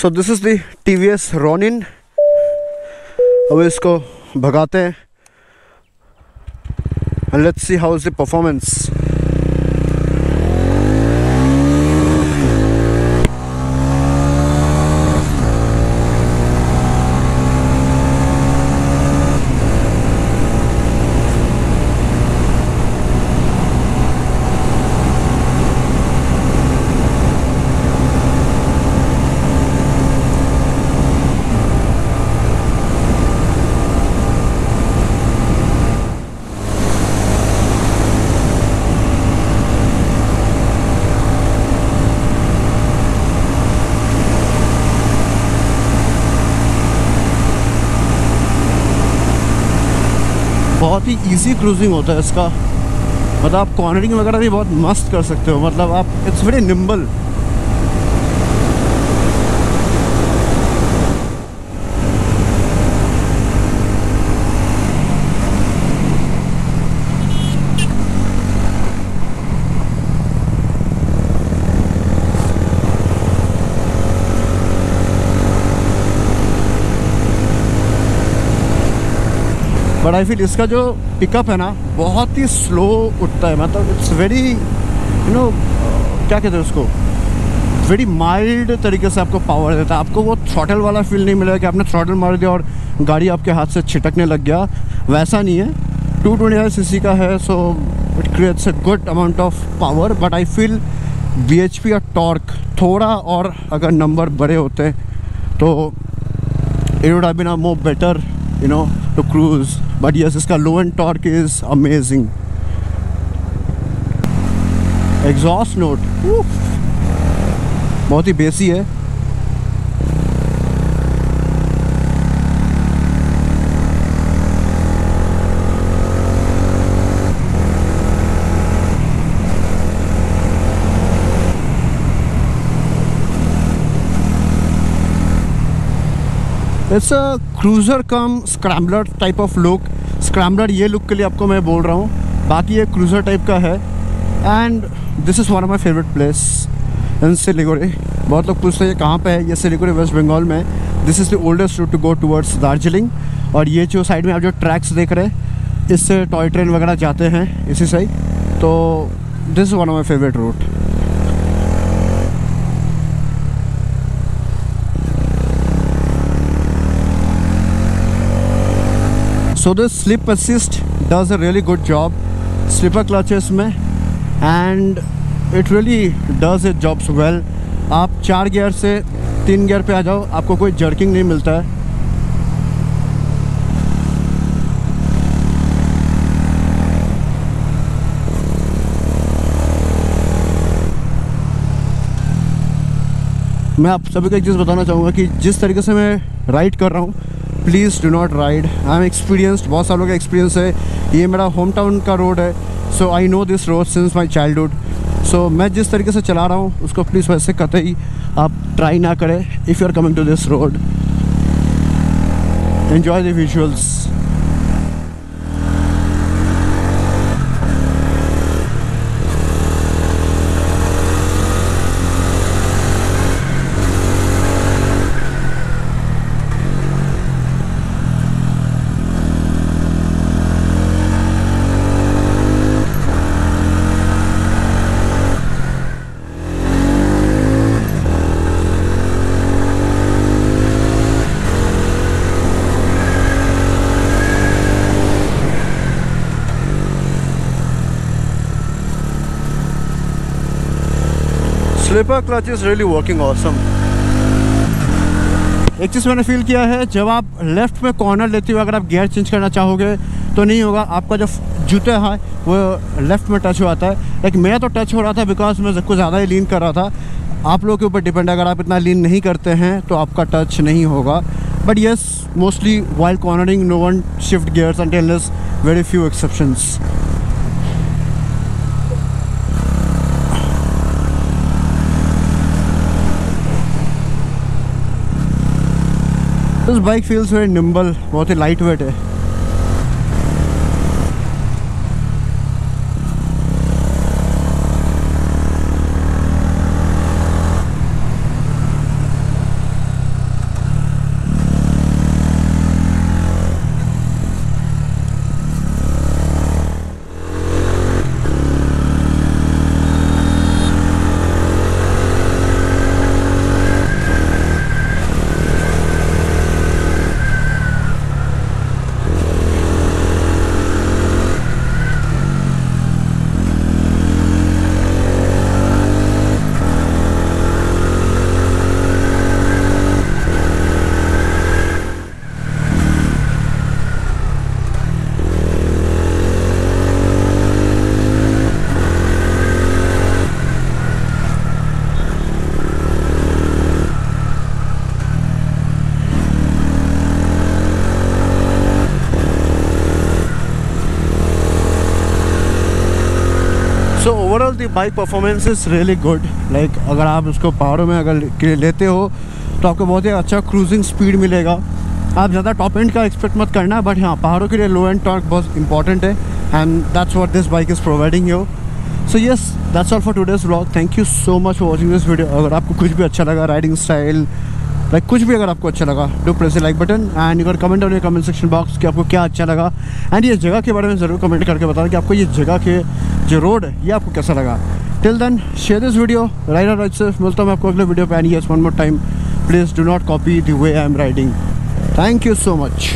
So this is the T V S Ronin अब इसको भगाते हैं। Let's see how is the performance बहुत ही ईजी क्रूजिंग होता है इसका। मतलब आप कॉर्नरिंग वगैरह भी बहुत मस्त कर सकते हो। मतलब आप it's very nimble but I feel इसका जो पिकअप है ना, बहुत ही स्लो उठता है। मतलब इट्स वेरी यू नो क्या कहते हैं उसको? वेरी माइल्ड तरीके से आपको पावर देता है। आपको वो थ्रॉटल वाला फील नहीं मिलेगा कि आपने थ्रॉटल मार दिया और गाड़ी आपके हाथ से छिटकने लग गया। वैसा नहीं है। टू ट्वेंटी सी का है so it creates a good amount of power but I feel B H P और टॉर्क थोड़ा और अगर नंबर बड़े होते तो it would have been a more better you know to cruise but yes इसका low end torque is amazing exhaust note बहुत ही बेसी है. It's a cruiser come scrambler type of look scrambler ये look के लिए आपको मैं बोल रहा हूँ। बाकी ये क्रूज़र टाइप का है। And this is one of my favourite place in Siliguri बहुत लोग पूछते हैं कहाँ पे है? ये सिलीगुड़ी वेस्ट बंगाल में। This is the oldest route to go towards Darjeeling और ये जो साइड में आप जो ट्रैक्स देख रहे हैं, इससे टॉय ट्रेन वगैरह जाते हैं, इसी साइड तो this is one of my favourite root so this slip assist does a really good job slipper clutches में and it really does it jobs well आप चार गियर से तीन गियर पे आ जाओ, आपको कोई जर्किंग नहीं मिलता है। मैं आप सभी को एक चीज़ बताना चाहूँगा कि जिस तरीके से मैं राइड कर रहा हूँ please do not ride I am experienced बहुत सालों का एक्सपीरियंस है। ये मेरा होम टाउन का रोड है। So I know this road since my childhood so मैं जिस तरीके से चला रहा हूँ, उसको प्लीज़ वैसे कतई आप ट्राई ना करें। If you are coming to this road enjoy the visuals slipper clutch is really working awesome एक चीज़ मैंने फील किया है, जब आप लेफ़्ट में कॉर्नर लेते हुए अगर आप गियर चेंज करना चाहोगे तो नहीं होगा। आपका जो जूते है, वो लेफ़्ट में टच हो जाता है लेकिन मेरा तो टच हो रहा था बिकॉज़ मैं कुछ ज़्यादा ही लीन कर रहा था। आप लोगों के ऊपर डिपेंड है, अगर आप इतना लीन नहीं करते हैं तो आपका टच नहीं होगा। But yes mostly wild cornering no one shift gears and tells very few exceptions this bike feels very nimble बहुत ही लाइट वेट है। Overall the bike performance is really good like अगर आप उसको पहाड़ों में अगर लेते हो तो आपको बहुत ही अच्छा क्रूजिंग स्पीड मिलेगा। आप ज़्यादा टॉप एंड का एक्सपेक्ट मत करना बट हाँ पहाड़ों के लिए लो एंड टॉर्क बहुत इंपॉर्टेंट है and that's what this bike is providing you so yes that's all for today's blog thank you so much for watching this video अगर आपको कुछ भी अच्छा लगा राइडिंग स्टाइल लाइक कुछ भी अगर आपको अच्छा लगा do press like button and अगर comment on comment section box कि आपको क्या अच्छा लगा. एंड ये जगह के बारे में ज़रूर कमेंट करके बताना कि आपको ये जगह के जो रोड है, ये आपको कैसा लगा. Till then share this video rider right से मिलता हूँ मैं आपको अगले वीडियो पे. And yes one more time please do not copy the way I am riding thank you so much